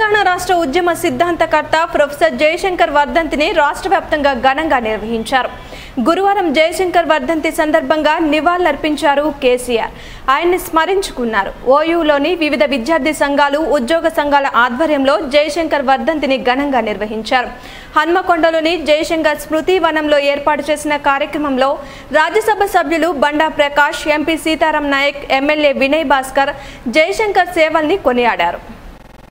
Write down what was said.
తెలంగాణ రాష్ట్ర ఉద్యమ సిద్ధాంతకర్త ప్రొఫెసర్ జయశంకర్ వర్ధంతిని రాష్ట్ర వ్యాప్తంగా ఘనంగా నిర్వహించారు. గురువారం జయశంకర్ వర్ధంతి సందర్భంగా నివాళులర్పించారు కేసీఆర్. ఆయన్ని స్మరించుకున్నారు. ఓయూలోని వివిధ విద్యార్థి సంఘాలు ఉద్యోగ సంఘాల ఆధ్వర్యంలో జయశంకర్ వర్ధంతిని ఘనంగా నిర్వహించారు. హన్మకొండలోని జయశంకర్ స్మృతి వనంలో ఏర్పాటు చేసిన కార్యక్రమంలో రాజ్యసభ సభ్యులు బండా ప్రకాష్ ఎంపీ సీతారాం నాయక్ ఎమ్మెల్యే వినయ్ భాస్కర్ జయశంకర్ సేవల్ని కొనియాడారు.